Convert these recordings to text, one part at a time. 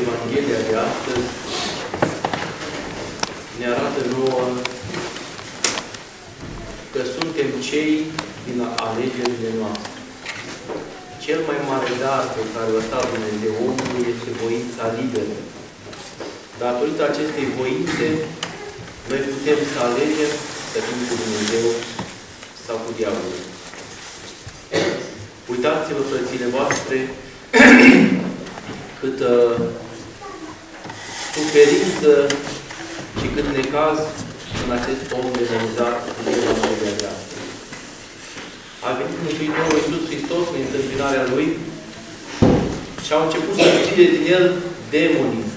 Evanghelia de astăzi ne arată nouă că suntem cei din alegerile noastre. Cel mai mare dar pe care o lăsat Dumnezeu omului este voința liberă. Datorită acestei voințe, noi putem să alegem să fim cu Dumnezeu sau cu diavolul. Uitați-vă, frățile voastre, câtă suferință și cât necaz în acest om demonizat în Evanghelia de astăzi. A venit Mântuitorul Iisus Hristos în întâmpinarea Lui și au început să strige din El demonii,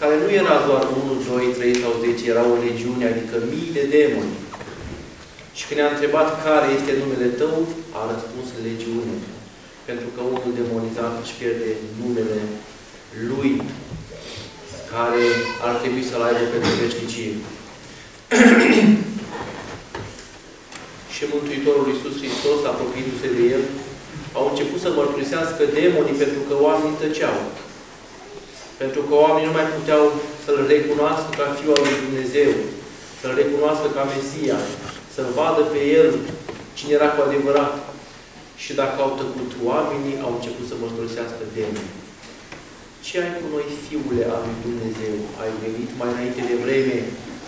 care nu era doar 1, 2, 3 sau 10, era o legiune, adică mii de demoni. Și când ne-a întrebat care este numele Tău, a răspuns legiune. Pentru că omul demonizat își pierde numele lui care ar trebui să-l aibă pentru veșnicie. și Mântuitorul Iisus Hristos, apropiindu-se de El, au început să mărturisească demonii pentru că oamenii tăceau. Pentru că oamenii nu mai puteau să-L recunoască ca Fiul al lui Dumnezeu, să-L recunoască ca Mesia, să-L vadă pe El cine era cu adevărat. Și dacă au tăcut oamenii, au început să mărturisească demonii. Ce ai cu noi, Fiule al lui Dumnezeu? Ai venit mai înainte de vreme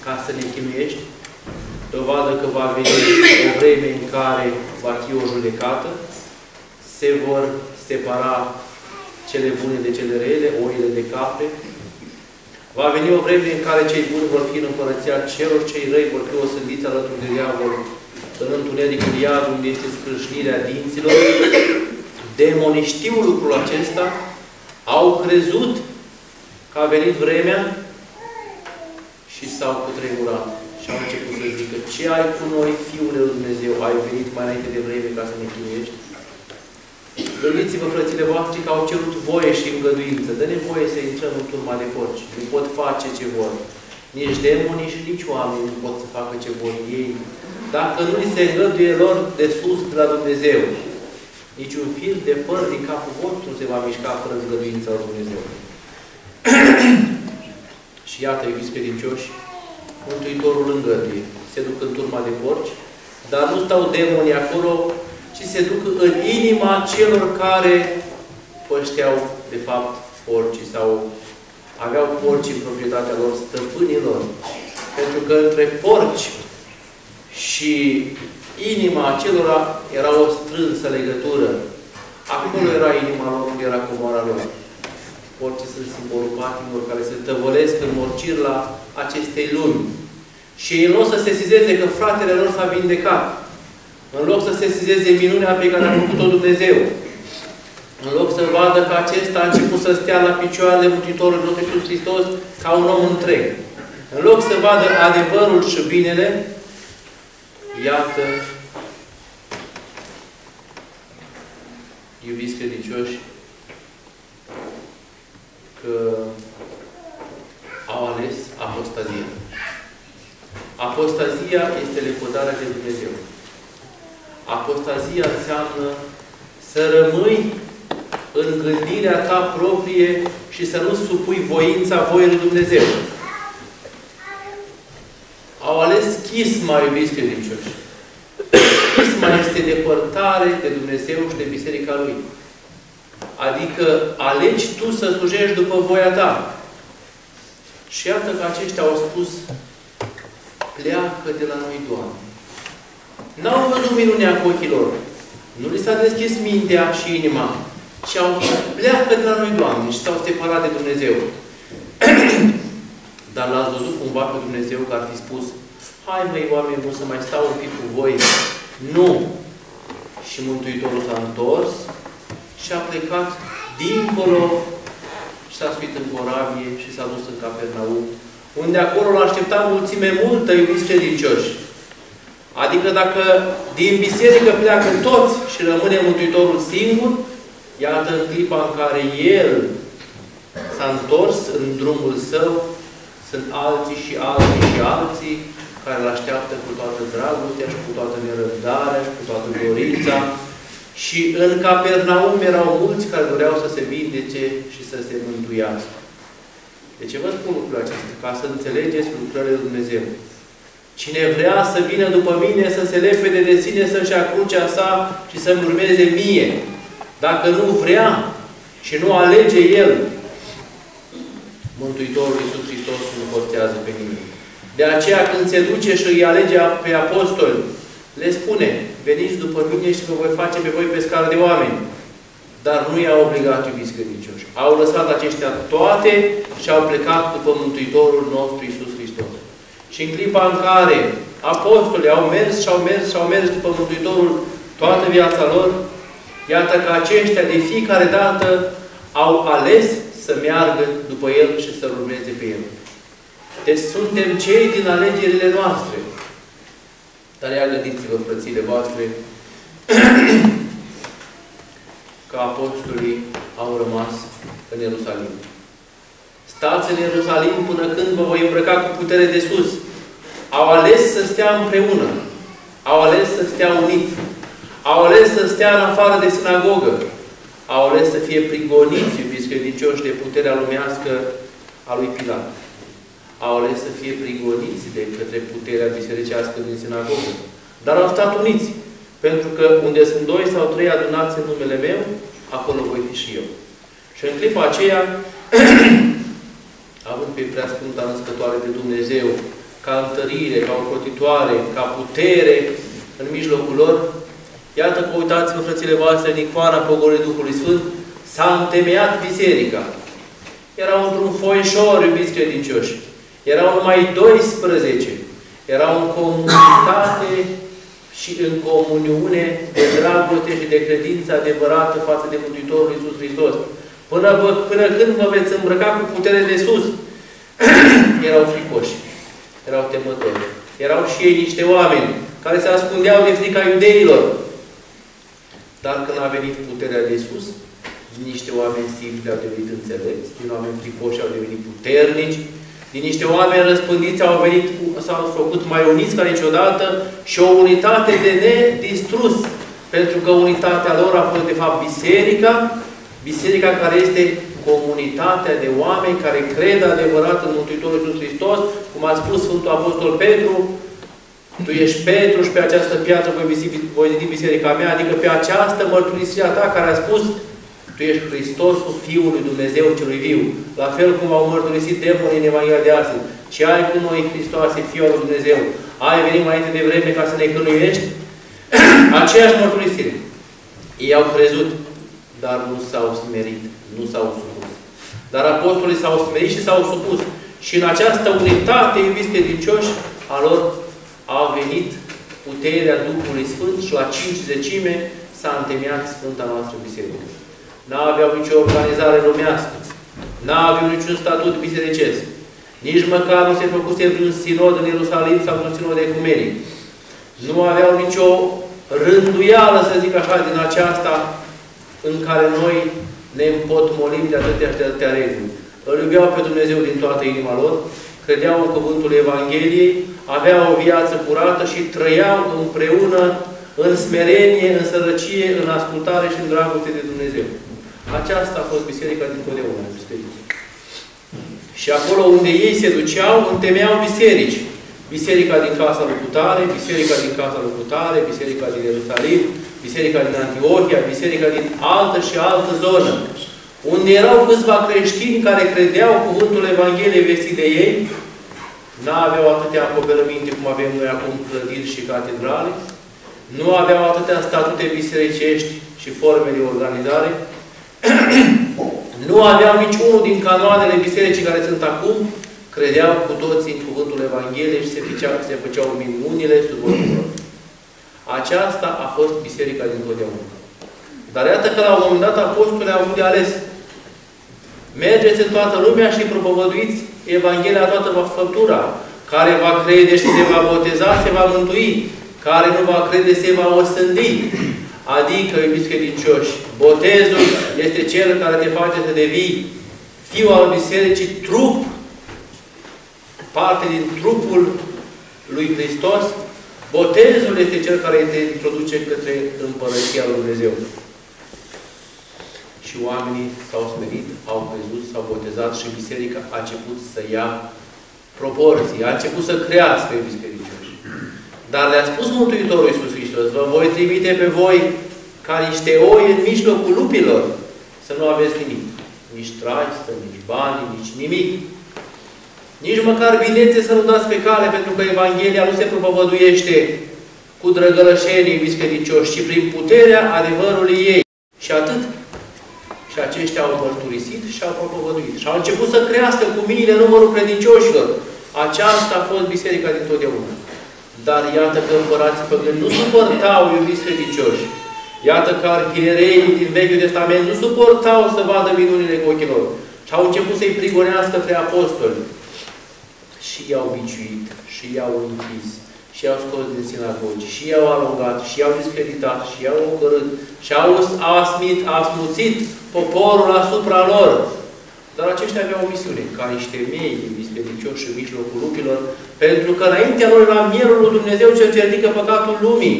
ca să ne chinuiești? Dovadă că va veni o vreme în care va fi o judecată, se vor separa cele bune de cele rele, oile de capre. Va veni o vreme în care cei buni vor fi în împărăția celor, cei răi vor fi osândiți alături de diavol în întunericul iad, unde este scrâșnirea dinților. Demonii știu lucrul acesta, au crezut că a venit vremea și s-au cutremurat. Și au început să zică, ce ai cu noi, Fiul lui Dumnezeu? Ai venit mai înainte de vreme ca să ne chinuiești? Gândiți-vă, frățile voastre, că au cerut voie și îngăduință. Dă-ne voie să intrăm în turma de porci. Nu pot face ce vor. Nici demonii și nici oameni nu pot să facă ce vor ei. Dacă nu li se îngăduie lor de sus, de la Dumnezeu. Niciun fir de păr din capul vostru se va mișca fără zgăduința lui Dumnezeu. și iată, iubiți credincioși, Mântuitorul îngăduie. Se duc în turma de porci, dar nu stau demonii acolo, ci se duc în inima celor care pășteau, de fapt, porcii sau aveau porci în proprietatea lor, stăpânilor. Pentru că între porci și inima acelora era o strânsă legătură. Acolo era inima lor, unde era comoara lor. Porcii sunt simbolul patimilor care se tăvălesc în morcir la acestei lumi. Și în loc să se sizeze că fratele lor s-a vindecat, în loc să se sizeze minunea pe care a făcut-o Dumnezeu, în loc să vadă că acesta a început să stea la picioarele Mântuitorului nostru Iisus Hristos ca un om întreg, în loc să vadă adevărul și binele, iată, iubiți credincioși, că au ales apostazia. Apostazia este lepădarea de Dumnezeu. Apostazia înseamnă să rămâi în gândirea ta proprie și să nu supui voința voii lui Dumnezeu. Au ales schisma, iubiți credincioși. Schisma este depărtare de Dumnezeu și de Biserica Lui. Adică alegi tu să slujești după voia ta. Și iată că aceștia au spus, pleacă de la noi, Doamne. N-au văzut minunea cu ochii lor. Nu li s-a deschis mintea și inima. Și au spus, pleacă de la noi, Doamne. Și s-au separat de Dumnezeu. Dar l-ați văzut cumva pe Dumnezeu că ar fi spus, hai măi, oameni buni, să mai stau un pic cu voi. Nu. Și Mântuitorul s-a întors și a plecat dincolo și s-a suit în corabie și s-a dus în Capernaum, unde acolo l-a așteptat mulțime multă, iubiți credincioși. Adică dacă din biserică pleacă toți și rămâne Mântuitorul singur, iată în clipa în care El s-a întors în drumul Său, sunt alții și alții și alții care îl așteaptă cu toată dragostea și cu toată nerăbdarea și cu toată dorința Și în Capernaum erau mulți care doreau să se vindece și să se mântuiască. De ce vă spun lucrul acesta? Ca să înțelegeți lucrările Lui Dumnezeu. Cine vrea să vină după mine, să se lepede de sine, să-și ia crucea sa și să-mi urmeze mie. Dacă nu vrea și nu alege El, Mântuitorul Iisus Hristos nu forțează pe nimeni. De aceea când se duce și îi alege pe apostoli, le spune, veniți după mine și vă voi face pe voi pescar de oameni. Dar nu i-a obligat, iubiți credincioși. Au lăsat aceștia toate și au plecat după Mântuitorul nostru Iisus Hristos. Și în clipa în care apostolii au mers și au mers și au mers după Mântuitorul toată viața lor, iată că aceștia de fiecare dată au ales să meargă după El și să urmeze pe El. Deci suntem cei din alegerile noastre. Dar ia gândiți-vă, frățile voastre, că apostolii au rămas în Ierusalim. Stați în Ierusalim până când vă voi îmbrăca cu putere de sus. Au ales să stea împreună. Au ales să stea uniți. Au ales să stea în afară de sinagogă. Au ales să fie prigoniți, iubiți credincioși, de puterea lumească a lui Pilat. Au ales să fie prigoniți de către puterea bisericească din sinagogă. Dar au stat uniți. Pentru că unde sunt doi sau trei adunați în numele meu, acolo voi fi și eu. Și în clipa aceea, având pe prea Sfânta Născătoare de Dumnezeu, ca întărire, ca ocrotitoare, ca putere în mijlocul lor, iată că uitați-vă, frățile voastre, în icoana Pogorului Duhului Sfânt, s-a întemeiat biserica. Erau într-un foișor, iubiți credincioși. Erau numai 12. Erau în comunitate și în comuniune de dragoste și de credință adevărată față de Mântuitorul Iisus Hristos. Până, până când vă veți îmbrăca cu putere de sus, erau fricoși, erau temători. Erau și ei niște oameni care se ascundeau de frica iudeilor. Dar când a venit puterea de sus, niște oameni simpli au devenit înțelepți, din oameni fricoși au devenit puternici, din niște oameni răspândiți au venit, s-au făcut mai uniți ca niciodată și o unitate de nedistrus. Pentru că unitatea lor a fost, de fapt, biserica, biserica care este comunitatea de oameni care cred adevărat în Mântuitorul Iisus Hristos, cum a spus Sfântul Apostol Petru, tu ești Petru și pe această piatră voi, voi zidi biserica mea, adică pe această mărturisirea ta care a spus tu ești Hristosul Fiul lui Dumnezeu celui viu. La fel cum au mărturisit demonii în Evanghelia de astăzi. Ce ai cu noi, Hristoase, Fiul lui Dumnezeu? Ai venit mai înainte de vreme ca să ne cânuiești? Aceeași mărturisire. Ei au crezut, dar nu s-au smerit, nu s-au supus. Dar apostolii s-au smerit și s-au supus. Și în această unitate, iubiți credincioși, a lor a venit puterea Duhului Sfânt și la cinci zecime s-a întemeiat Sfânta noastră Biserică. N-aveau nicio organizare lumească. N-aveau niciun statut bisericesc. Nici măcar nu se făcuse vreun sinod în Ierusalim sau vreun sinod ecumenic. Nu aveau nicio rânduială, să zic așa, din aceasta în care noi ne împotmolim de atâtea și de atâtea reguli. Îl iubeau pe Dumnezeu din toată inima lor, credeau în cuvântul Evangheliei, aveau o viață curată și trăiau împreună în smerenie, în sărăcie, în ascultare și în dragoste de Dumnezeu. Aceasta a fost biserica din totdeauna, Și acolo unde ei se duceau, întemeiau biserici. Biserica din Casa Lucutare, Biserica din Casa Lucutare, Biserica din Ierusalim, Biserica din Antiochia, Biserica din altă și altă zonă. Unde erau câțiva creștini care credeau cuvântul Evangheliei vestit de ei, n-aveau atâtea acoperăminte cum avem noi acum clădiri și catedrale, nu aveau atâtea statute bisericești și forme de organizare, nu aveau niciunul din canoanele bisericii care sunt acum, credeau cu toții în cuvântul Evangheliei și se, făceau, se făceau minunile sub lor. Aceasta a fost biserica din totdeauna. Dar iată că la un moment dat apostolii au avut de ales. Mergeți în toată lumea și propovăduiți Evanghelia toată făptura. Care va crede și se va boteza, se va mântui. Care nu va crede, se va osândi. Adică, iubiți credincioși, botezul este cel care te face să devii fiul al Bisericii, trup, parte din trupul lui Hristos, Botezul este cel care te introduce către Împărăția Lui Dumnezeu. Și oamenii s-au smerit, au crezut, s-au botezat și biserica a început să ia proporții, a început să crească bisericioși. Dar le-a spus Mântuitorul Iisus Hristos, vă voi trimite pe voi ca niște oi în mijlocul lupilor, să nu aveți nimic. Nici traistă, nici bani, nici nimic. Nici măcar binețe să nu dați pe cale, pentru că Evanghelia nu se propovăduiește cu drăgălășenii biscredicioși, ci prin puterea adevărului ei. Și atât. Și aceștia au mărturisit și au propovăduit. Și au început să crească cu miile numărul credincioșilor. Aceasta a fost biserica din totdeauna. Dar iată că împărații păgâni nu suportau, iubiți credincioși. Iată că arhiereii din Vechiul Testament nu suportau să vadă minunile cu ochii lor. Și au început să-i prigonească pe apostoli și i-au biciuit, și i-au închis, și i-au scos din sinagogi, și i-au alungat, și i-au discreditat, și i-au ocărât, și au asmit, asmuțit poporul asupra lor. Dar aceștia aveau o misiune, ca niște mei bispericioși în mijlocul lupilor, pentru că înaintea lor era mielul lui Dumnezeu cel ce ridică păcatul lumii.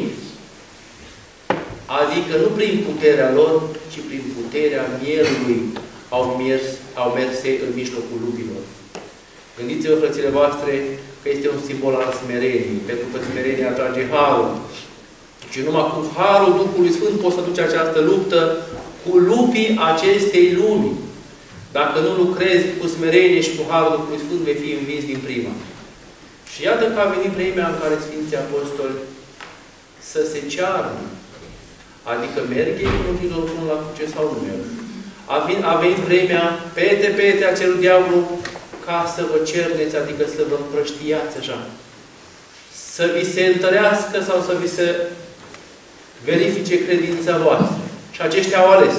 Adică nu prin puterea lor, ci prin puterea mielului au mers, au mers în mijlocul lupilor. Gândiți-vă, frățile voastre, că este un simbol al smerenii, pentru că smerenia atrage harul. Și numai cu harul Duhului Sfânt poți să duci această luptă cu lupii acestei lumi. Dacă nu lucrezi cu smerenie și cu harul Duhului Sfânt, vei fi învins din prima. Și iată că a venit vremea în care Sfinții Apostoli să se cearnă. Adică merg ei cu Mântuitorul până la cruce sau nu merg. A venit vremea, pete, pete, acel diavol ca să vă cerneți, adică să vă împrăștiați așa. Să vi se întărească sau să vi se verifice credința voastră. Și aceștia au ales.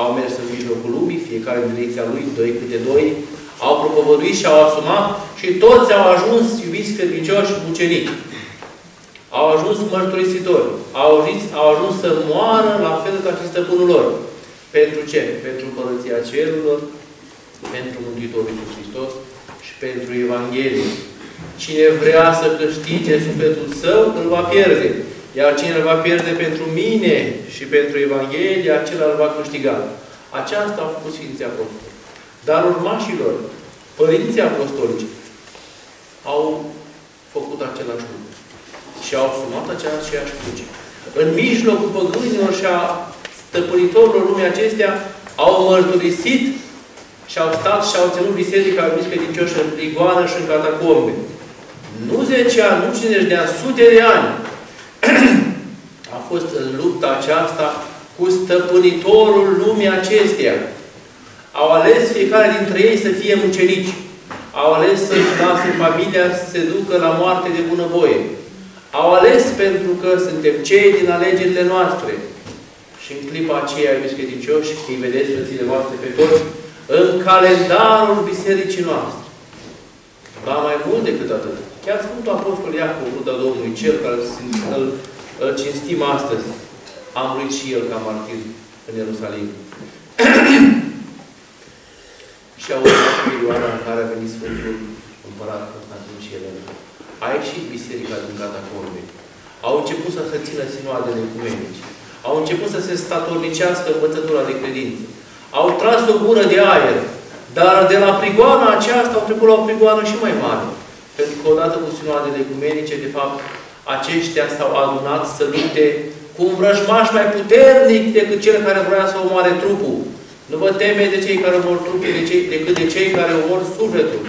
Au mers în mijlocul lumii, fiecare în direcția lui, doi câte doi, au propovăduit și au asumat și toți au ajuns iubiți credincioși mucenici. Au ajuns mărturisitori. Au ajuns, au ajuns să moară la fel ca și stăpânul lor. Pentru ce? Pentru Părăția Cerurilor, pentru Mântuitorul Iisus Hristos și pentru Evanghelie. Cine vrea să câștige sufletul său, îl va pierde. Iar cine îl va pierde pentru mine și pentru Evanghelie, acela îl va câștiga. Aceasta au făcut Sfinții Apostoli. Dar urmașilor, părinții apostolici, au făcut același lucru. Și au sumat aceeași cruce. În mijlocul păgânilor și a stăpânitorilor lumii acestea, au mărturisit și au stat și au ținut biserica lui credincioși în prigoană și în catacombe. Nu 10 ani, nu 50 de ani, sute de ani. A fost în lupta aceasta cu stăpânitorul lumii acesteia. Au ales fiecare dintre ei să fie mucenici. Au ales să-și lase familia să se ducă la moarte de bunăvoie. Au ales pentru că suntem cei din alegerile noastre. Și în clipa aceea, iubiți credincioși, îi vedeți frățile voastre pe toți, în calendarul bisericii noastre. Ba mai mult decât atât. Chiar Sfântul Apostol Iacov, ruda Domnului, cel care îl, îl cinstim astăzi, a murit și el ca martir în Ierusalim. și a urmat perioada în care a venit Sfântul Împărat Constantin și Elena. A ieșit biserica din catacombe. Au început să se țină sinoadele ecumenice. Au început să se statornicească învățătura de credință. Au tras o gură de aer. Dar de la prigoana aceasta au trecut la o prigoană și mai mare. Pentru că odată cu sinoadele ecumenice, de fapt, aceștia s-au adunat să lupte cu un vrăjmaș mai puternic decât cel care vrea să omoare trupul. Nu vă teme de cei care omor trupul de cei, decât de cei care omor sufletul.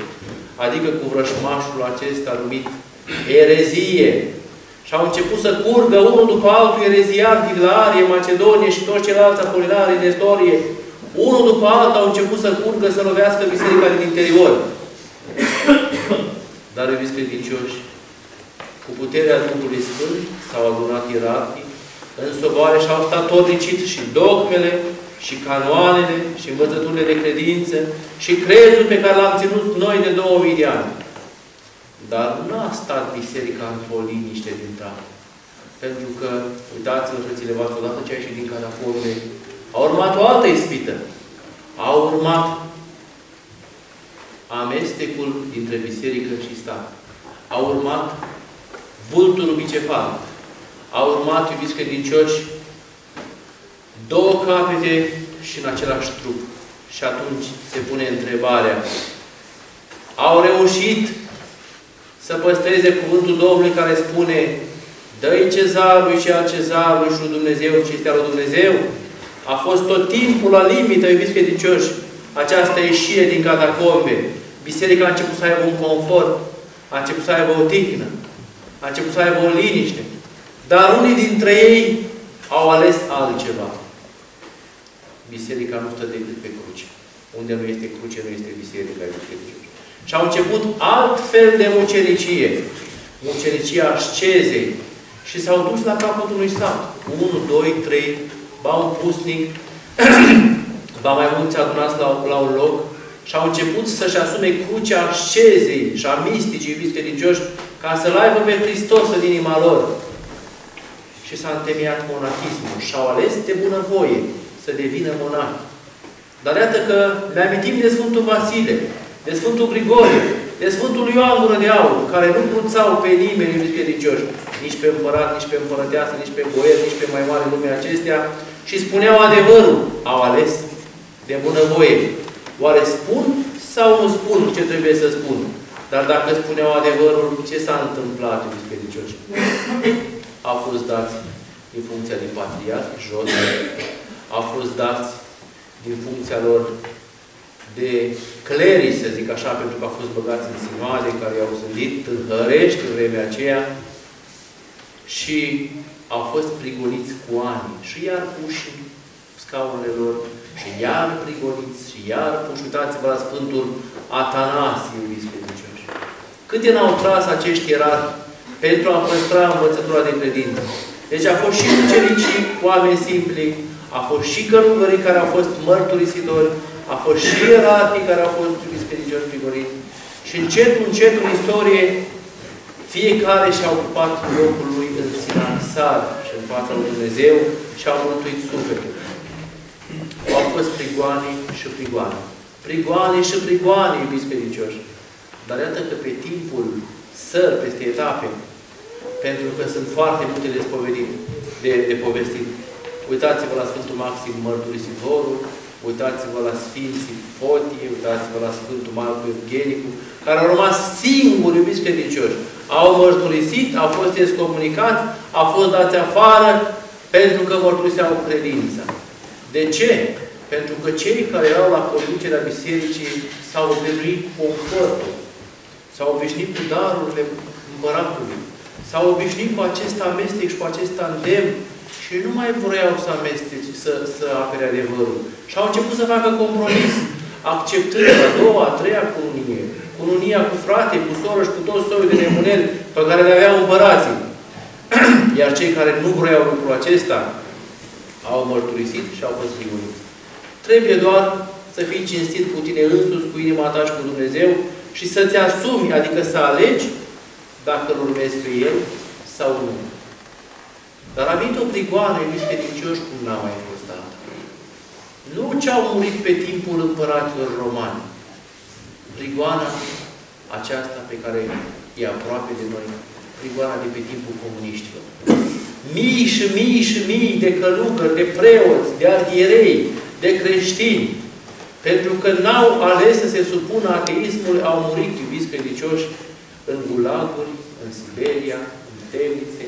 Adică cu vrăjmașul acesta numit erezie. Și au început să curgă unul după altul ereziar din Larie, Macedonie și toți ceilalți apolinari în istorie, unul după altul au început să curgă, să lovească biserica din interior. Dar, iubiți credincioși, cu puterea Duhului Sfânt s-au adunat ierarhii, în soboare și-au statornicit și dogmele, și canoanele, și învățăturile de credință, și crezul pe care l-am ținut noi de 2000 de ani. Dar nu a stat biserica într-o liniște din tare. Pentru că, uitați-vă, frățile voastre, odată ce a ieșit din catacombe, a urmat o altă ispită. A urmat amestecul dintre biserică și stat. A urmat vulturul bicefal. A urmat, iubiți credincioși, două capete și în același trup. Și atunci se pune întrebarea. Au reușit să păstreze cuvântul Domnului care spune Dă-i cezarului și al cezarului și lui Dumnezeu ce este al lui Dumnezeu? A fost tot timpul la limită, iubiți credincioși, această ieșire din catacombe. Biserica a început să aibă un confort, a început să aibă o tihnă, a început să aibă o liniște. Dar unii dintre ei au ales altceva. Biserica nu stă decât pe cruce. Unde nu este cruce, nu este biserica, iubiți credincioși. Și au început alt fel de mucenicie. Mucenicia ascezei. Și s-au dus la capătul unui sat. Unu, doi, trei, ba un pusnic, ba mai mulți adunați la, la un loc și au început să-și asume crucea ascezei și a misticii, iubiți credincioși, ca să-L aibă pe Hristos în inima lor. Și s-a întemeiat monahismul și au ales de bunăvoie să devină monahi. Dar iată că ne amintim de Sfântul Vasile, de Sfântul Grigorie, de Sfântul Ioan Gură de Aur, care nu cruțau pe nimeni, iubiți credincioși, nici pe împărat, nici pe împărăteasă, nici pe boier, nici pe mai mare lume acestea, și spuneau adevărul. Au ales de bunăvoie. Oare spun sau nu spun ce trebuie să spun? Dar dacă spuneau adevărul, ce s-a întâmplat, iubiți credincioși? Au fost dați din funcția de patriarh, jos, au fost dați din funcția lor de clerii, să zic așa, pentru că au fost băgați în sinoade, care i-au zândit tâlhărești în vremea aceea și au fost prigoniți cu ani și iar puși scaunele lor și iar prigoniți și iar puși. Uitați-vă la Sfântul Atanasie, iubiți credincioși. Câte n-au tras acești ierarhi pentru a păstra învățătura de credință. Deci a fost și ucenicii, oameni simpli, a fost și călugării care au fost mărturisitori, a fost și ierarhii care au fost iubiți credincioși prigoniți. Și încet, încet, în istorie, fiecare și-a ocupat locul lui în sinaxar și în fața lui Dumnezeu și au mântuit sufletul. Au fost prigoane și prigoane. Prigoane și prigoane, iubiți credincioși. Dar iată că pe timpul săr, peste etape, pentru că sunt foarte multe de spovedit, de, de povestit. Uitați-vă la Sfântul Maxim Mărturisitorul, uitați-vă la Sfinții Fotie, uitați-vă la Sfântul Marcu Evgenicu, care au rămas singuri, iubiți credincioși. Au mărturisit, au fost excomunicați, au fost dați afară, pentru că mărturiseau credința. De ce? Pentru că cei care erau la conducerea bisericii s-au obișnuit cu confortul, s-au obișnuit cu darurile împăratului, s-au obișnuit cu acest amestec și cu acest tandem și nu mai vreau să amesteci, să, să apere adevărul. Și au început să facă compromis, acceptând a doua, a treia cununie, cununia cu frate, cu soră și cu toți soiul de nemuneli pe care le aveau împărații. Iar cei care nu vreau lucrul acesta au mărturisit și au fost prigoniți. Trebuie doar să fii cinstit cu tine însuți, cu inima ta și cu Dumnezeu și să-ți asumi, adică să alegi dacă îl urmezi pe El sau nu. Dar a venit o prigoană, iubiți credincioși, cum n-a mai fost dată. Nu ce au murit pe timpul împăraților romani. Prigoana aceasta pe care e aproape de noi, prigoana de pe timpul comuniștilor. Mii și mii și mii de călugări, de preoți, de arhierei, de creștini, pentru că n-au ales să se supună ateismului, au murit, iubiți credincioși, în gulaguri, în Siberia, în temnițe,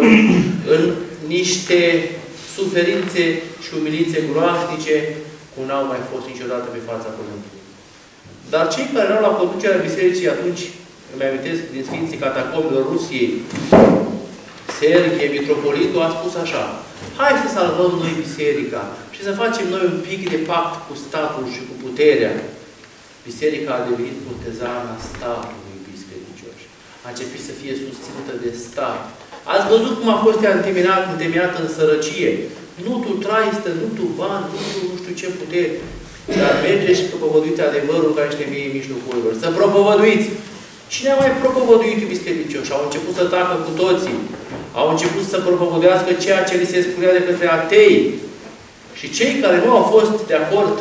în în niște suferințe și umilințe groaznice, cum n-au mai fost niciodată pe fața Pământului. Dar cei care erau la conducerea bisericii atunci, îmi amintesc din Sfinții Catacombilor Rusiei, Sergie, Mitropolitul, a spus așa, hai să salvăm noi biserica și să facem noi un pic de pact cu statul și cu puterea. Biserica a devenit curtezana statului, iubiți credincioși. A început să fie susținută de stat. Ați văzut cum a fost ea întemeiată în sărăcie. Nu tu trai, nu tu bani, nu tu nu știu ce putere. Dar mergeți și propovăduiți adevărul care este mie în mijlocul lor. Să propovăduiți! Cine a mai propovăduit, iubiți credincioși? Au început să tacă cu toții. Au început să propovăduiască ceea ce li se spunea de către atei. Și cei care nu au fost de acord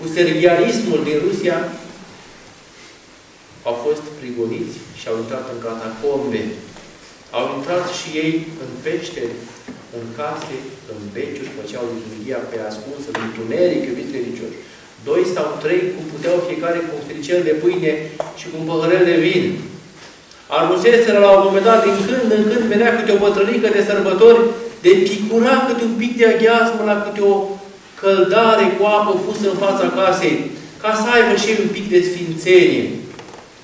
cu sergianismul din Rusia au fost prigoniți și au intrat în catacombe. Au intrat și ei în pește, în case, în beciuri, făceau liturghia pe ascuns, în întuneric, iubiți credincioși. Doi sau trei cum puteau fiecare cu un fricel de pâine și cu un păhărel de vin. Arunseseră la un moment dat, din când în când venea câte o bătrânică de sărbători, de picura câte un pic de aghiazmă la câte o căldare cu apă pusă în fața casei, ca să aibă și un pic de sfințenie.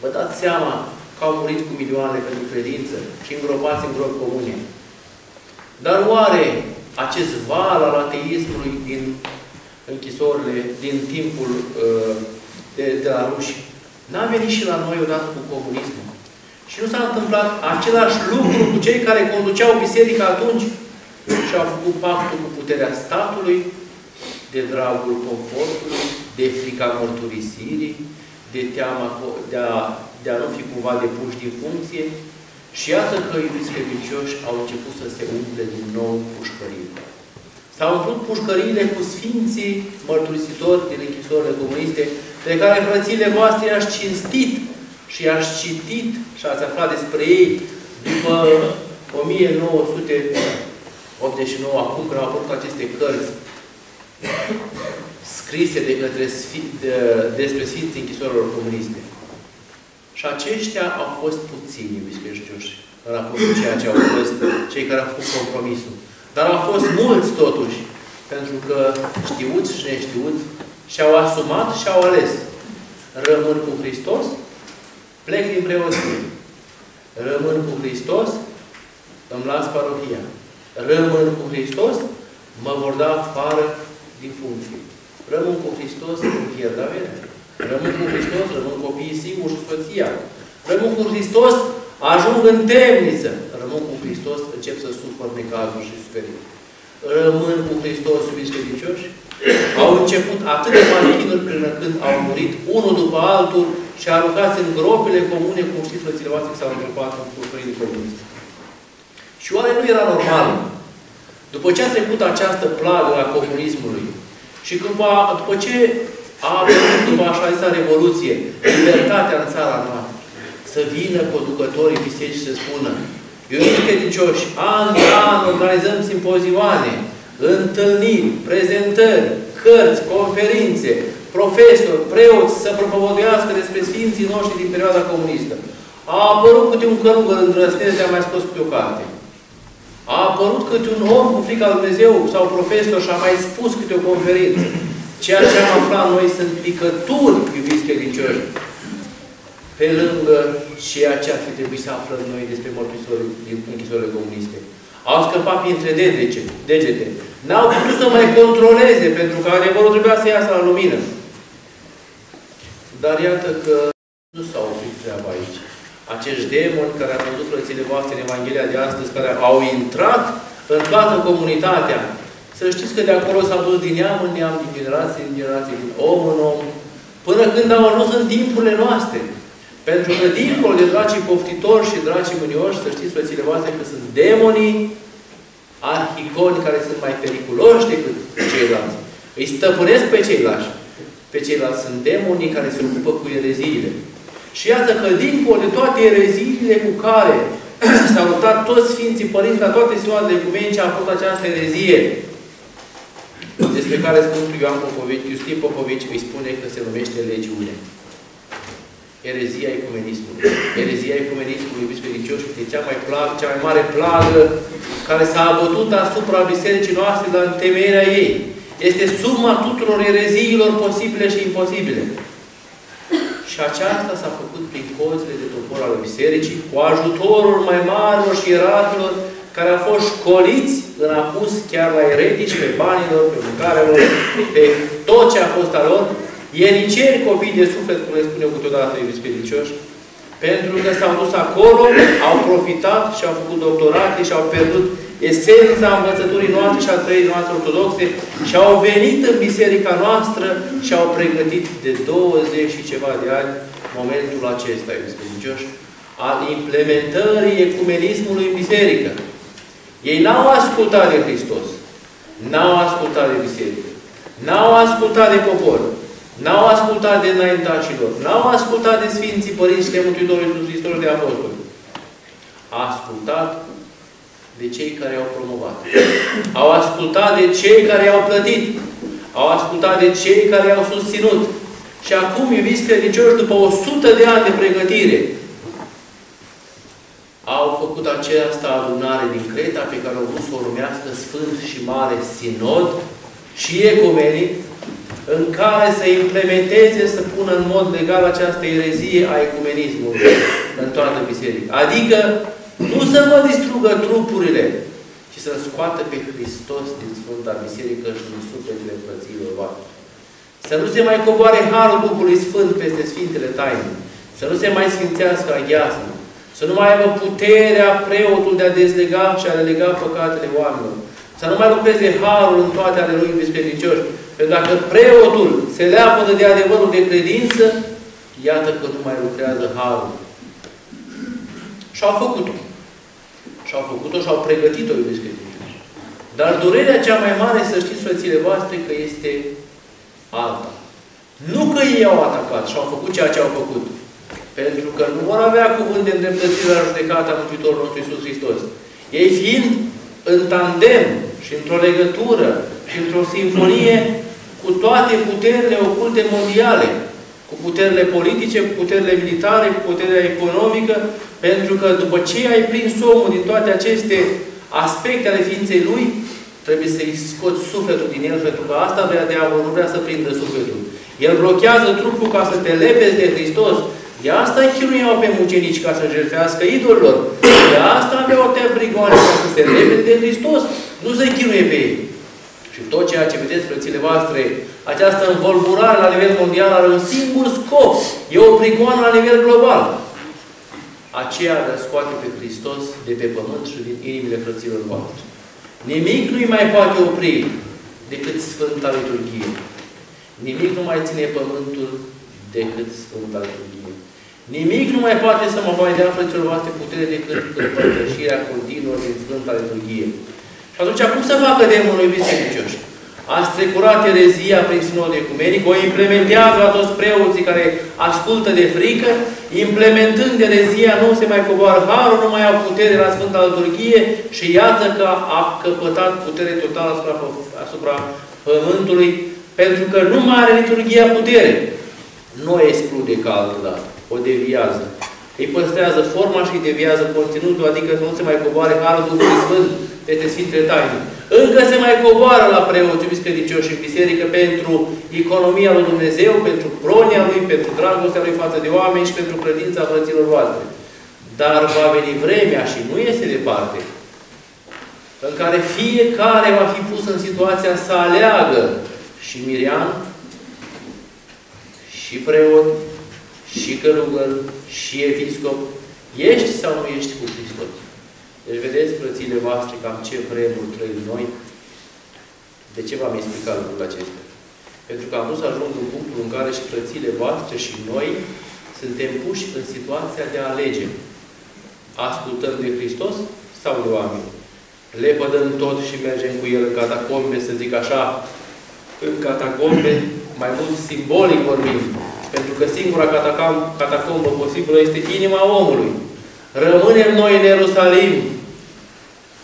Vă dați seama că au murit cu milioane pentru credință și îngropați în gropi comune. Dar oare acest val al ateismului din închisorile, din timpul uh, de, de la ruși, n-a venit și la noi odată cu comunismul? Și nu s-a întâmplat același lucru cu cei care conduceau biserica atunci și au făcut pactul cu puterea statului, de dragul confortului, de frica mărturisirii, de teama de a, de a nu fi cumva depuși din funcție. Și iată că, iubiți credincioși, au început să se umple din nou pușcările. S-au umplut pușcările cu sfinții mărturisitori din închisorile comuniste, pe care frățile voastre i-aș cinstit și i-aș citit și ați aflat despre ei după 1989, acum când au apărut aceste cărți scrise de către de, despre Sfinții închisorilor comuniste. Și aceștia au fost puțini, iubiți creștioși, în raport cu ceea ce au fost cei care au făcut compromisul. Dar au fost mulți totuși, pentru că știuți și neștiuți și-au asumat și au ales. Rămân cu Hristos, plec din preoție. Rămân cu Hristos, îmi las parohia. Rămân cu Hristos, mă vor da afară din funcție. Rămân cu Hristos, îmi pierd averea. Rămân cu Hristos, rămân copiii singuri și soția. Rămân cu Hristos, ajung în temniță. Rămân cu Hristos, încep să sufăr necazuri și suferiri. Rămân cu Hristos, iubiți credincioși, au început atât de mari chinuri până când au murit unul după altul și aruncați în gropile comune, cum știți frățile voastre că s-au întâmplat în culturile comuniste. Și oare nu era normal? După ce a trecut această plagă a comunismului și după, după ce a venit după așa zisa revoluție, libertatea în țara noastră, să vină conducătorii biserici și să spună Iubiți credincioși, an de an organizăm simpozioane, întâlniri, prezentări, cărți, conferințe, profesori, preoți să propovăduiască despre Sfinții noștri din perioada comunistă. A apărut câte un călugăr îndrăsnit de a mai scos câte o carte. A apărut câte un om cu frica lui Dumnezeu sau profesor și a mai spus câte o conferință. Ceea ce am aflat noi sunt picături, iubiți credincioși, pe lângă ceea ce ar fi trebuit să aflăm noi despre mărturisorii din închisorile comuniste. Au scăpat printre degete. degete. N-au putut să mai controleze, pentru că adevărul trebuia să iasă la lumină. Dar iată că nu s-au oprit treaba aici. Acești demoni care au văzut frățile voastre în Evanghelia de astăzi, care au intrat în toată comunitatea, să știți că de acolo s-au dus din neam în neam, din generație în generație, din om în om, până când au ajuns în timpurile noastre. Pentru că dincolo de dracii poftitori și dracii mânioși, să știți, frățile voastre, că sunt demonii arhiconi care sunt mai periculoși decât ceilalți. Îi stăpânesc pe ceilalți. Pe ceilalți sunt demonii care se ocupă cu ereziile. Și iată că dincolo de toate ereziile cu care s-au luptat toți Sfinții Părinți la toate de ecumenice a fost această erezie despre care Sfântul Ioan Popovici, Justin Popovici îi spune că se numește legiune erezia ecumenismului. Erezia ecumenismului, iubiți credincioși, este cea mai, plag, cea mai mare plagă care s-a abătut asupra bisericii noastre la întemeierea ei. Este suma tuturor ereziilor posibile și imposibile. Și aceasta s-a făcut prin cozile de topor ale bisericii, cu ajutorul mai marilor și ierarhilor care au fost școliți în apus chiar la eretici, pe banilor, pe mâncarea lor, pe tot ce a fost al lor, Iericeri copii de suflet, cum le spune câteodată, iubiți credincioși, pentru că s-au dus acolo, au profitat și au făcut doctorate și au pierdut esența învățăturii noastre și a trăirii noastre ortodoxe și au venit în biserica noastră și au pregătit de 20 și ceva de ani momentul acesta, iubiți credincioși, al implementării ecumenismului în biserică. Ei n-au ascultat de Hristos, n-au ascultat de biserică, n-au ascultat de popor, N-au ascultat de înaintașilor. N-au ascultat de Sfinții Părinți de Mântuitorul Iisus Hristos de Apostoli. A ascultat de cei care au promovat. Au ascultat de cei care au plătit. Au ascultat de cei care au susținut. Și acum, iubiți credincioși, după 100 de ani de pregătire, au făcut această adunare din Creta pe care au vrut să o urmească Sfânt și Mare Sinod și ecumenic, în care să implementeze, să pună în mod legal această erezie a ecumenismului în toată biserica. Adică nu să vă distrugă trupurile, ci să scoată pe Hristos din Sfânta Biserică și din sufletele frăților voastre. Să nu se mai coboare Harul Duhului Sfânt peste Sfintele Taine. Să nu se mai sfințească aghiazmă. Să nu mai aibă puterea preotul de a dezlega și a relega păcatele oamenilor. Să nu mai lucreze Harul în toate ale lui biscredicioși. Pentru că dacă preotul se leapă de adevărul de credință, iată că nu mai lucrează Harul. Și au făcut-o. Și au făcut-o și au pregătit-o, iubiți credincioși. Dar durerea cea mai mare, să știți, frățile voastre, că este alta. Nu că ei au atacat și au făcut ceea ce au făcut. Pentru că nu vor avea cuvânt de îndreptățire la judecata Mântuitorul nostru Iisus Hristos. Ei fiind în tandem și într-o legătură și într-o sinfonie cu toate puterile oculte mondiale, cu puterile politice, cu puterile militare, cu puterea economică, pentru că după ce ai prins omul din toate aceste aspecte ale ființei lui, trebuie să-i scoți sufletul din el, pentru că asta vrea diavolul, nu vrea să prindă sufletul. El blochează trupul ca să te lepezi de Hristos. De asta îi chinuiau pe mucenici ca să jertfească idolilor. De asta aveau te brigoane ca să se lepeze de Hristos. Nu să-i chinuie pe ei. Și tot ceea ce vedeți, frățile voastre, această învolburare la nivel mondial are un singur scop. E o prigoană la nivel global. Aceea de a scoate pe Hristos de pe pământ și din inimile frăților voastre. Nimic nu-i mai poate opri decât Sfânta Liturghie. Nimic nu mai ține pământul decât Sfânta Liturghie. Nimic nu mai poate să mă mai dea frăților voastre putere decât împărtășirea continuă din Sfânta Liturghie. Și atunci, cum să facă demonul bisericioși? A strecurat erezia prin sinodul ecumenic, o implementează la toți preoții care ascultă de frică, implementând erezia, nu se mai coboară harul, nu mai au putere la Sfânta Liturghie și iată că a căpătat putere totală asupra, asupra Pământului, pentru că nu mai are liturghia putere. Nu o exclude ca altă dată, o deviază. Îi păstrează forma și îi deviază conținutul, adică nu se mai coboare Harul Duhului Sfânt peste Sfintele Taine. Încă se mai coboară la preoți, iubiți credincioși în biserică, pentru economia lui Dumnezeu, pentru pronia lui, pentru dragostea lui față de oameni și pentru credința frăților voastre. Dar va veni vremea și nu este departe, în care fiecare va fi pus în situația să aleagă și Mirian, și preot, și călugăr, și episcop, ești sau nu ești cu Hristos? Deci vedeți, frățile voastre, cam ce vremuri trăim noi. De ce v-am explicat lucrul acesta? Pentru că am vrut să ajung în punctul în care și frățile voastre și noi suntem puși în situația de a alege. Ascultăm de Hristos sau de oameni? Le pădăm tot și mergem cu El în catacombe, să zic așa, în catacombe, mai mult simbolic vorbind. Pentru că singura catacombă posibilă este inima omului. Rămânem noi în Ierusalim.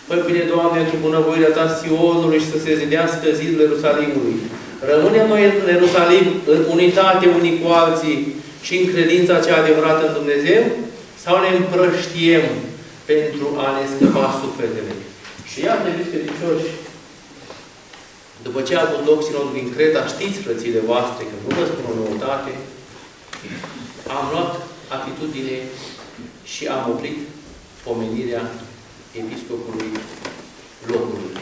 Fă bine, Doamne, într-o bunăvoirea Ta Sionului și să se zidească zidul Ierusalimului. Rămânem noi în Ierusalim în unitate unii cu alții și în credința cea adevărată în Dumnezeu? Sau ne împrăștiem pentru a ne scăpa sufletele? Și iată, iubiți credincioși, după ce a avut loc sinodul din Creta, știți, frățile voastre, că nu vă spun o noutate, am luat atitudine și am oprit pomenirea episcopului locului.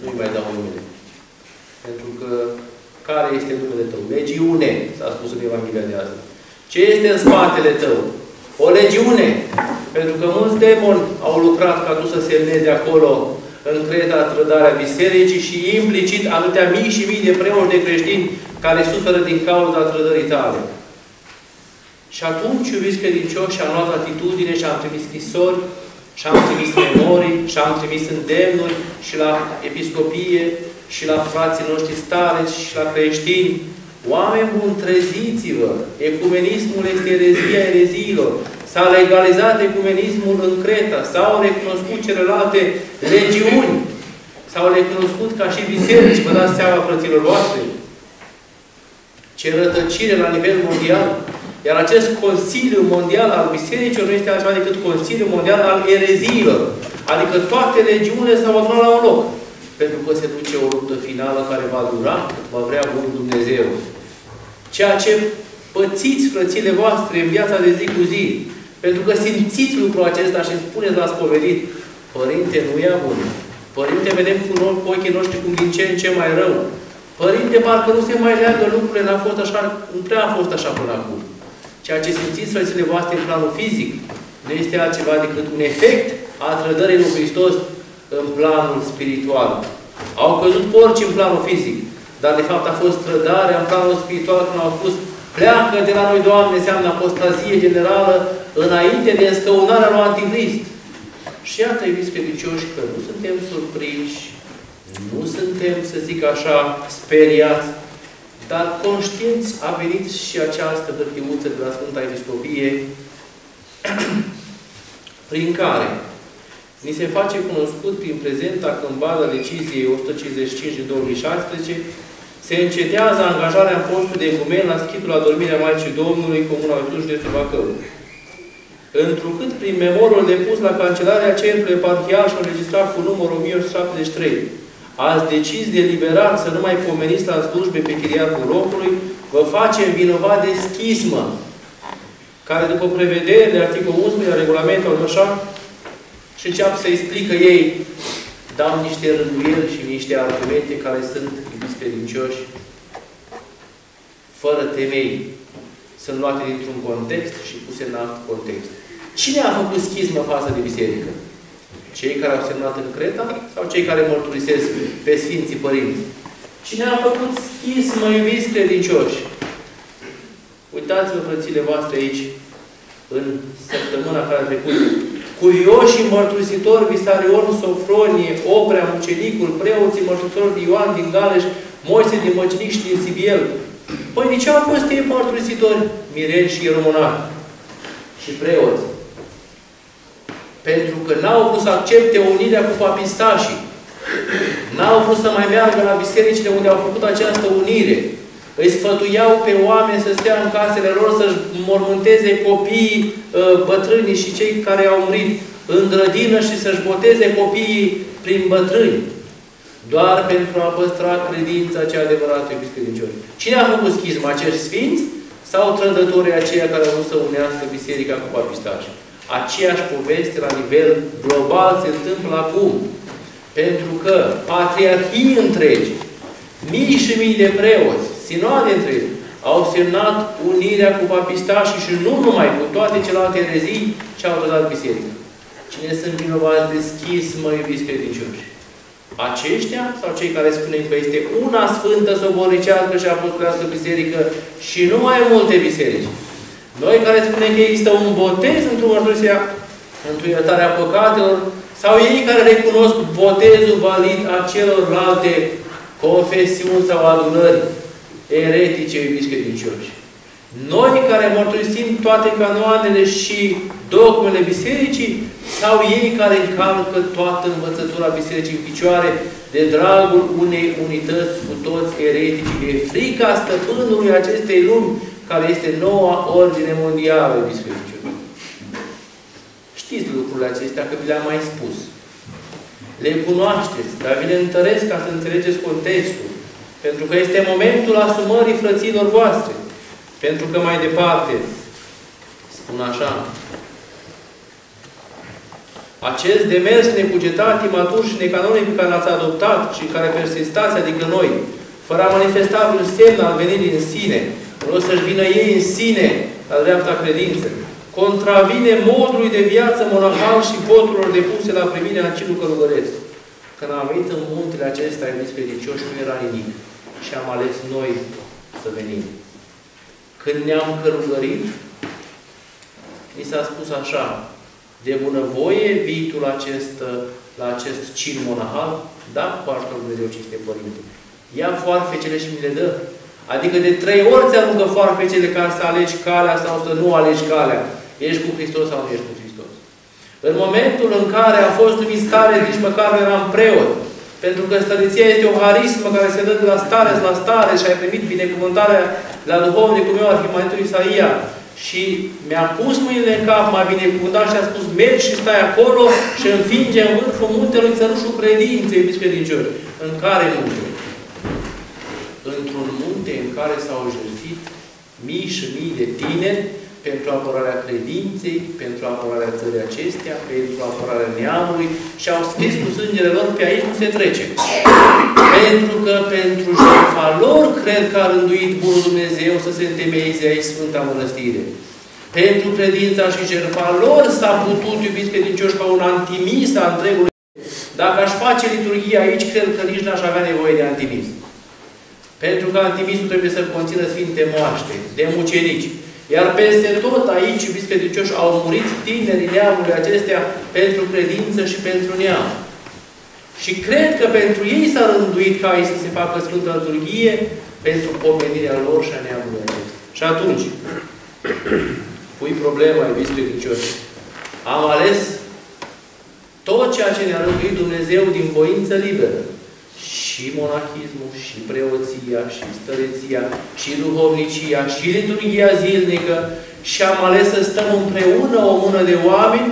Nu-i mai dau numele. Pentru că care este numele tău? Legiune, s-a spus în Evanghelia de astăzi. Ce este în spatele tău? O legiune. Pentru că mulți demoni au lucrat ca tu să semnezi acolo în creta trădarea bisericii și implicit atâtea mii și mii de preoși de creștini care suferă din cauza trădării tale. Și atunci, iubiți credincioși, am luat atitudine și am trimis scrisori, și am trimis memorii, și am trimis îndemnuri și la episcopie, și la frații noștri stareți, și la creștini. Oameni buni, treziți-vă! Ecumenismul este erezia ereziilor. S-a legalizat ecumenismul în Creta, s-au recunoscut celelalte regiuni, s-au recunoscut ca și biserici, vă dați seama, frăților voastre. Ce rătăcire la nivel mondial. Iar acest Consiliu Mondial al Bisericilor nu este altceva decât Consiliul Mondial al Ereziilor. Adică toate regiunile s-au adunat la un loc. Pentru că se duce o luptă finală care va dura va vrea Bunul Dumnezeu. Ceea ce pățiți, frățile voastre, în viața de zi cu zi, pentru că simțiți lucrul acesta și spuneți la spovedit, Părinte, nu e bun. Părinte, vedem cu, cu ochii noștri cum din ce în ce mai rău. Părinte, parcă nu se mai leagă lucrurile, n-a fost așa, nu prea a fost așa până acum. Ceea ce simțiți frățile voastre în planul fizic nu este altceva decât un efect al trădării lui Hristos în planul spiritual. Au căzut porci în planul fizic, dar de fapt a fost trădarea în planul spiritual când au spus pleacă de la noi, Doamne, înseamnă apostazie generală înainte de înscăunarea lui Anticrist. Și iată, iubiți credincioși, că nu suntem surprinși, nu suntem, să zic așa, speriați, dar conștienți a venit și această hârtiuță de la Sfânta Episcopie, prin care ni se face cunoscut prin prezenta câmbadă deciziei 155 din 2016, se încetează angajarea în postul de ecumen la schitul adormirea Maicii Domnului, Comuna Vituș de Bacău. Întrucât prin memorul depus la Cancelarea Centrului Eparhial și înregistrat cu numărul 1173, ați decis deliberat să nu mai pomeniți la slujbe pe chiriatul locului, vă facem vinovat de schismă, care după prevedere de articolul 11 a regulamentului așa, și înceap să explică ei, dau niște rânduieli și niște argumente care sunt, iubiți credincioși, fără temei, sunt luate dintr-un context și puse în alt context. Cine a făcut schismă față de biserică? Cei care au semnat în Creta sau cei care mărturisesc pe Sfinții Părinți? Cine a făcut schismă, iubiți credincioși? Uitați-vă, frățile voastre, aici, în săptămâna care a trecut. Cuvioșii mărturisitori, Visarion, Sofronie, Oprea, Mucenicul, preoții mărturisitori Ioan din Galeș, Moise din Măcinic și din Sibiel. Păi de ce au fost ei mărturisitori? Mireni și ieromonari și preoți. Pentru că n-au vrut să accepte unirea cu papistașii. N-au vrut să mai meargă la bisericile unde au făcut această unire. Îi sfătuiau pe oameni să stea în casele lor, să-și mormânteze copiii uh, bătrâni și cei care au murit în grădină și să-și boteze copiii prin bătrâni. Doar pentru a păstra credința cea adevărată, iubiți credincioși. Cine a făcut schisma? Acești sfinți? Sau trădătorii aceia care au vrut să unească biserica cu papistașii? Aceeași poveste la nivel global se întâmplă acum. Pentru că patriarhii întregi, mii și mii de preoți, sinoade întregi, au semnat unirea cu papistașii și nu numai, cu toate celelalte erezii ce au dat biserica. Cine sunt vinovați de schismă, iubiți credincioși? Aceștia sau cei care spune că este una sfântă, sobornicească și apostolească biserică și nu mai multe biserici? Noi care spunem că există un botez într-o mărturisirea, într-o iertarea păcatelor, sau ei care recunosc botezul valid a celorlalte confesiuni sau adunări eretice, iubiți credincioși. Noi care mărturisim toate canoanele și dogmele bisericii, sau ei care încalcă toată învățătura bisericii în picioare de dragul unei unități cu toți eretici, de frica stăpânului acestei lumi, care este noua ordine mondială, iubiți credincioși. Știți lucrurile acestea, că vi le-am mai spus. Le cunoașteți, dar vi le întăresc ca să înțelegeți contextul. Pentru că este momentul asumării frăților voastre. Pentru că mai departe, spun așa, acest demers necugetat, imatur și necanonic pe care l-ați adoptat și care persistați, adică noi, fără a manifesta un semn al venirii în sine, o să-și vină ei în sine la dreapta credință, contravine modului de viață monahal și voturilor depuse la primirea în cinul călugăresc. Când am venit în muntele acesta, iubiți credincioși, nu era nimic. Și am ales noi să venim. Când ne-am călugărit, mi s-a spus așa, de bunăvoie vii tu la acest, la acest cin monahal? Da, cu ajutorul Dumnezeu Cinste Părinte. Ia foarfecele și mi le dă. Adică de trei ori ți aruncă foarfecele ca să alegi calea sau să nu alegi calea. Ești cu Hristos sau nu ești cu Hristos. În momentul în care a fost numit care, nici măcar nu eram preot. Pentru că stăriția este o harismă care se dă de la stare la stare și ai primit binecuvântarea la duhovnicul meu, arhimandritul Isaia. Și mi-a pus mâinile în cap, m-a binecuvântat și a spus, mergi și stai acolo și înfinge în vârful muntelui țărușul credinței, iubiți credincioși. În care munte? Într-un munte în care s-au jertfit mii și mii de tineri pentru apărarea credinței, pentru apărarea țării acestea, pentru apărarea neamului și au scris cu sângele lor, pe aici nu se trece. pentru că pentru jertfa lor cred că a rânduit Bunul Dumnezeu să se întemeieze aici Sfânta Mănăstire. Pentru credința și jertfa lor s-a putut, iubiți credincioși, ca un antimis a întregului. Dacă aș face liturghia aici, cred că nici n-aș avea nevoie de antimis. Pentru că antimisul trebuie să conțină Sfinte Moaște, de mucenici. Iar peste tot aici, iubiți credincioși, au murit tinerii neamului acestea pentru credință și pentru neam. Și cred că pentru ei s-a rânduit ca ei să se facă Sfântă Liturghie pentru pomenirea lor și a neamului acesta. Și atunci, pui problema, iubiți credincioși. Am ales tot ceea ce ne-a rânduit Dumnezeu din voință liberă și monahismul, și preoția, și stăreția, și duhovnicia, și liturghia zilnică și am ales să stăm împreună o mână de oameni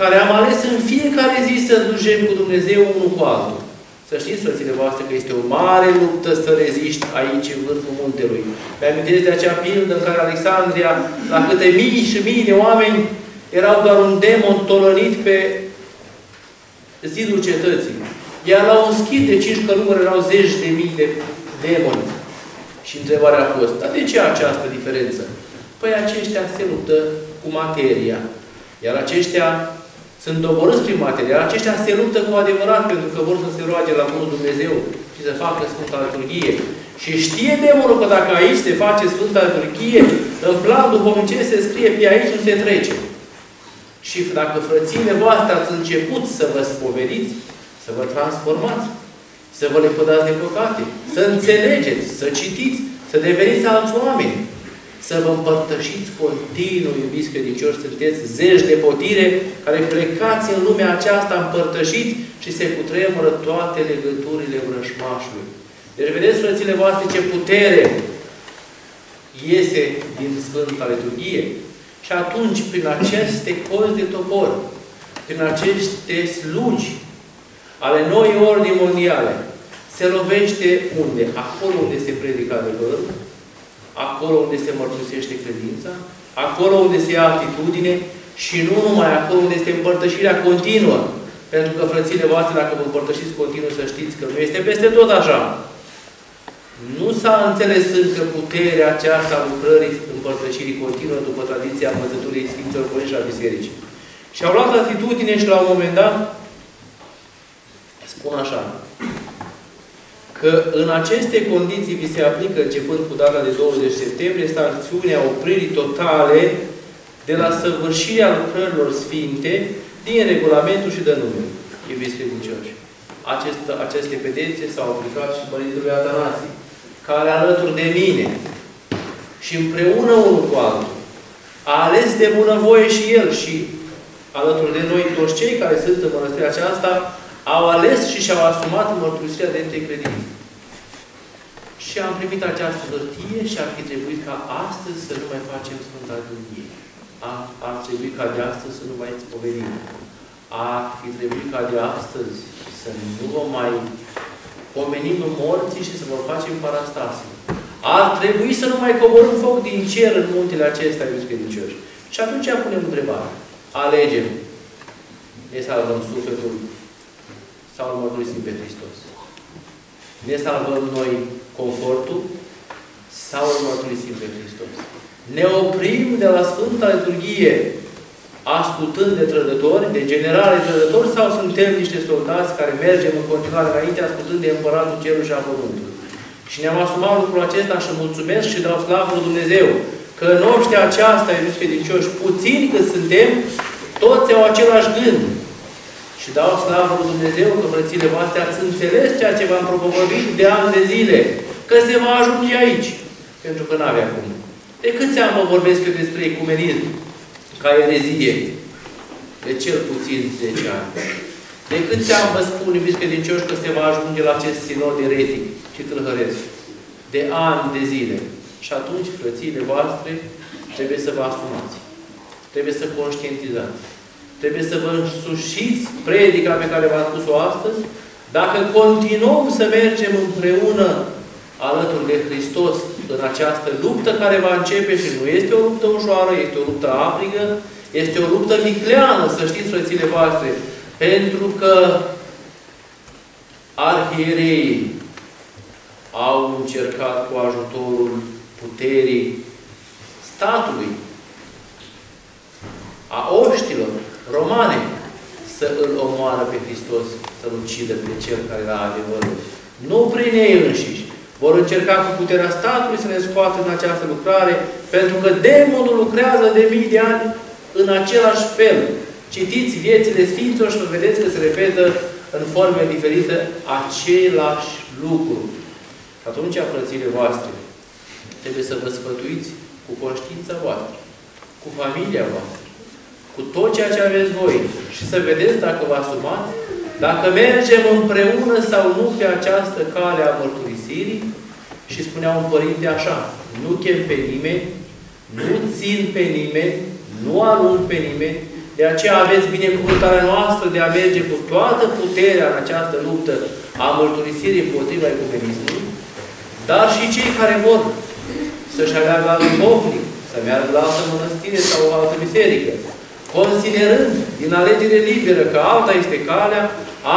care am ales în fiecare zi să ducem cu Dumnezeu unul cu altul. Să știți, frățile voastre, că este o mare luptă să reziști aici, în vârful muntelui. Mi amintesc de acea pildă în care Alexandria, la câte mii și mii de oameni, erau doar un demon tolănit pe zidul cetății. Iar la un schid de cinci călugări erau zeci de mii de demoni. Și întrebarea a fost, dar de ce această diferență? Păi aceștia se luptă cu materia. Iar aceștia sunt doborâți prin materia. Iar aceștia se luptă cu adevărat pentru că vor să se roage la Bunul Dumnezeu și să facă Sfânta Liturghie. Și știe demonul că dacă aici se face Sfânta Liturghie, în plan duhovnicesc se scrie pe aici nu se trece. Și dacă frățile voastre ați început să vă spovediți, să vă transformați, să vă lepădați de păcate, să înțelegeți, să citiți, să deveniți alți oameni, să vă împărtășiți continuu, iubiți credincioși, sunteți zeci de potire care plecați în lumea aceasta împărtășiți și se cutremură toate legăturile vrășmașului. Deci vedeți, frățile voastre, ce putere iese din Sfânta Liturghie. Și atunci, prin aceste cozi de topor, prin aceste slugi ale noi ordini mondiale, se lovește unde? Acolo unde se predică adevărul, acolo unde se mărturisește credința, acolo unde se ia atitudine și nu numai acolo unde este împărtășirea continuă. Pentru că, frățile voastre, dacă vă împărtășiți continuu, să știți că nu este peste tot așa. Nu s-a înțeles încă puterea aceasta a lucrării împărtășirii continuă după tradiția învățăturii Sfinților Părinți și a Bisericii. Și au luat atitudine și la un moment dat spun așa, că în aceste condiții vi se aplică, începând cu data de 20 septembrie, sancțiunea opririi totale de la săvârșirea lucrărilor sfinte din regulamentul și de nume. Iubiți credincioși. Acest, aceste pedețe s-au aplicat și Părintele Atanasie, care alături de mine și împreună unul cu altul a ales de bunăvoie și el și alături de noi toți cei care sunt în mănăstirea aceasta au ales și și-au asumat mărturisirea de între credință. Și am primit această hârtie și ar fi trebuit ca astăzi să nu mai facem Sfânta Liturghie. Ar, ar trebui ca de astăzi să nu mai spovedim. Ar fi trebuit ca de astăzi să nu vă mai pomenim morții și să vă facem parastase. Ar trebui să nu mai coborâm foc din cer în muntele acesta, iubiți credincioși. Și atunci punem întrebarea. Alegem. Ne salvăm sufletul sau îl mărturisim pe Hristos? Ne salvăm noi confortul sau îl mărturisim pe Hristos? Ne oprim de la Sfânta Liturghie ascultând de trădători, de generale trădători, sau suntem niște soldați care mergem în continuare înainte ascultând de Împăratul Cerului și a Pământului? Și ne-am asumat lucrul acesta și mulțumesc și dau slavă lui Dumnezeu că în noștri aceasta, iubiți credincioși, puțini cât suntem, toți au același gând. Și dau slavă lui Dumnezeu că frățile voastre ați înțeles ceea ce v-am propovăduit de ani de zile, că se va ajunge aici. Pentru că n-avea cum. De câți ani mă vorbesc eu despre ecumenism? ca erezie de cel puțin 10 ani. De câți ani vă spun, iubiți credincioși, că se va ajunge la acest sinod eretic și tâlhăresc? De ani de zile. Și atunci, frățiile voastre, trebuie să vă asumați. Trebuie să conștientizați. Trebuie să vă însușiți predica pe care v-am spus-o astăzi. Dacă continuăm să mergem împreună alături de Hristos în această luptă care va începe și nu este o luptă ușoară, este o luptă aprigă, este o luptă vicleană, să știți, frățile voastre, pentru că arhiereii au încercat cu ajutorul puterii statului, a oștilor romane, să îl omoară pe Hristos, să-L ucidă pe Cel care era adevărul. Nu prin ei înșiși. Vor încerca cu puterea statului să ne scoată în această lucrare, pentru că demonul lucrează de mii de ani în același fel. Citiți viețile Sfinților și vedeți că se repetă în forme diferite același lucru. Atunci, frățile voastre, trebuie să vă sfătuiți cu conștiința voastră, cu familia voastră, cu tot ceea ce aveți voi. Și să vedeți dacă vă asumați, dacă mergem împreună sau nu pe această cale a mărturisirii. Și spunea un părinte așa, nu chem pe nimeni, nu țin pe nimeni, nu arunc pe nimeni, de aceea aveți binecuvântarea noastră de a merge cu toată puterea în această luptă a mărturisirii împotriva ecumenismului, dar și cei care vor să-și aleagă alt duhovnic, să meargă la altă mănăstire sau o altă biserică, considerând din alegere liberă că alta este calea,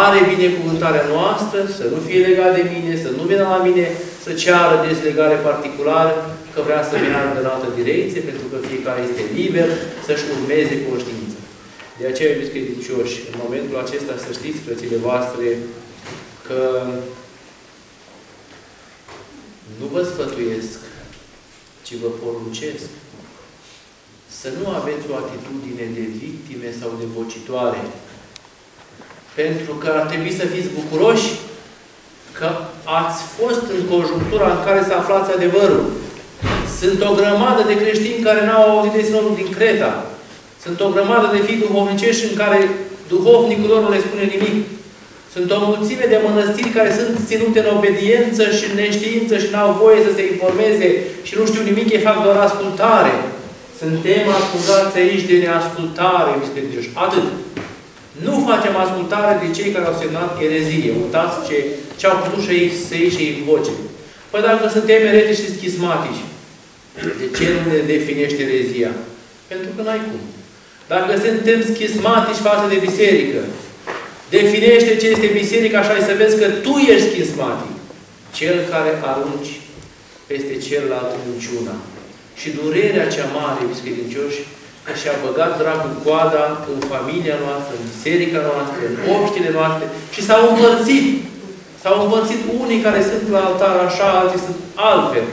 are binecuvântarea noastră, să nu fie legat de mine, să nu vină la mine să ceară deslegare particulară, că vrea să meargă în altă direcție, pentru că fiecare este liber să-și urmeze conștiința. De aceea, iubiți credincioși, în momentul acesta să știți, frățile voastre, că nu vă sfătuiesc, ci vă poruncesc să nu aveți o atitudine de victime sau de vocitoare. Pentru că ar trebui să fiți bucuroși că ați fost în conjunctura în care să aflați adevărul. Sunt o grămadă de creștini care n-au auzit de sinodul din Creta. Sunt o grămadă de fii duhovnicești în care duhovnicul lor nu le spune nimic. Sunt o mulțime de mănăstiri care sunt ținute în obediență și în neștiință și n-au voie să se informeze și nu știu nimic, ei fac doar ascultare. Suntem acuzați aici de neascultare, biserici. Atât. Nu facem ascultare de cei care au semnat erezie. Uitați ce, ce au putut și ei să iei și ei în voce. Păi dacă suntem eretici și schismatici, de ce nu ne definește erezia? Pentru că n-ai cum. Dacă suntem schismatici față de biserică, definește ce este biserica așa să vezi că tu ești schismatic. Cel care arunci peste celălalt minciuna. Și durerea cea mare, iubiți credincioși, că și-a băgat dragul coada în familia noastră, în biserica noastră, în oștile noastre și s-au împărțit. S-au împărțit unii care sunt la altar așa, alții sunt altfel.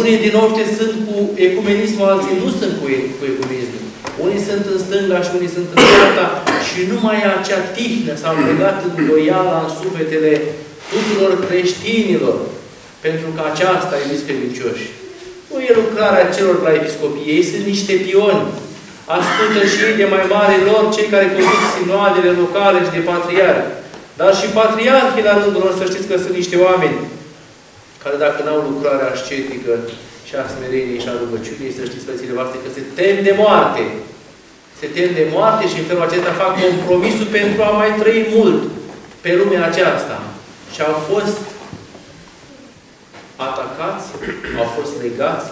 Unii din noștri sunt cu ecumenismul, alții nu sunt cu, cu ecumenismul. Unii sunt în stânga și unii sunt în dreapta și nu mai e acea tihnă s-au legat loiala în sufletele tuturor creștinilor. Pentru că aceasta, iubiți credincioși, nu e lucrarea celor la episcopie. Ei sunt niște pioni. Ascultă și ei de mai mare lor, cei care conduc sinoadele locale și de patriarhi. Dar și patriarhii la rândul lor, să știți că sunt niște oameni care dacă n-au lucrarea ascetică și a smereniei și a rugăciunii, să știți, frățile voastre, că se tem de moarte. Se tem de moarte și în felul acesta fac compromisul pentru a mai trăi mult pe lumea aceasta. Și au fost atacați, au fost legați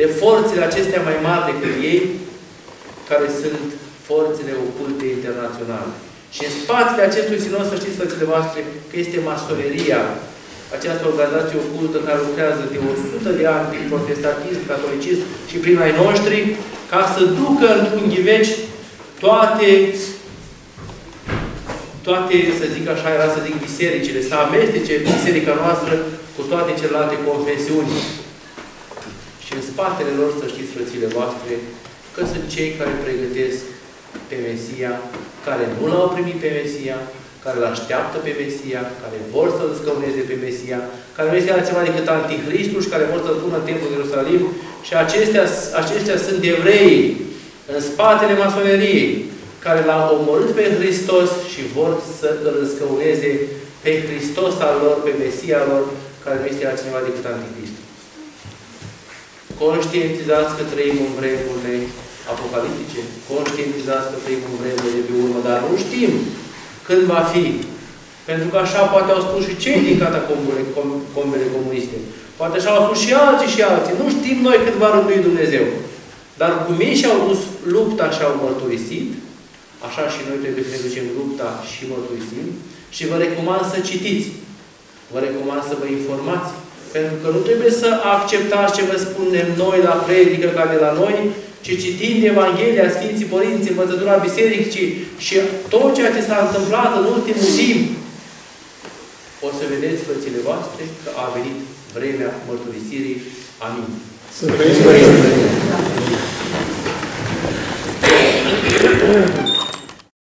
de forțele acestea mai mari decât ei, care sunt forțele oculte internaționale. Și în spatele acestui sinod, să știți, frățile voastre, că este masoneria, această organizație ocultă care lucrează de 100 de ani prin protestantism, catolicism și prin ai noștri, ca să ducă într-un ghiveci toate, toate, să zic așa, era să zic, bisericile, să amestece biserica noastră cu toate celelalte confesiuni. Și în spatele lor, să știți, frățile voastre, că sunt cei care pregătesc pe Mesia, care nu l-au primit pe Mesia, care îl așteaptă pe Mesia, care vor să-L scăuneze pe Mesia, care nu este altceva decât Anticristul și care vor să-L pună în Templul Ierusalim și acestea, acestea sunt evrei în spatele masoneriei, care l-au omorât pe Hristos și vor să îl răscăuneze pe Hristos al lor, pe Mesia lor, care nu este altcineva decât Anticristul. Conștientizați că trăim în vremurile apocaliptice, conștientizați că trăim în vremurile de pe urmă, dar nu știm când va fi. Pentru că așa poate au spus și cei din catacombele combele comuniste. Poate așa au spus și alții și alții. Nu știm noi cât va rândui Dumnezeu. Dar cum ei și-au dus lupta și au mărturisit, așa și noi trebuie să ne ducem lupta și mărturisim. Și vă recomand să citiți. Vă recomand să vă informați. Pentru că nu trebuie să acceptați ce vă spunem noi la predică ca de la noi, ci citind Evanghelia, Sfinții Părinți, învățătura Bisericii și tot ceea ce s-a întâmplat în ultimul timp, o să vedeți, frățile voastre, că a venit vremea mărturisirii. Amin. Să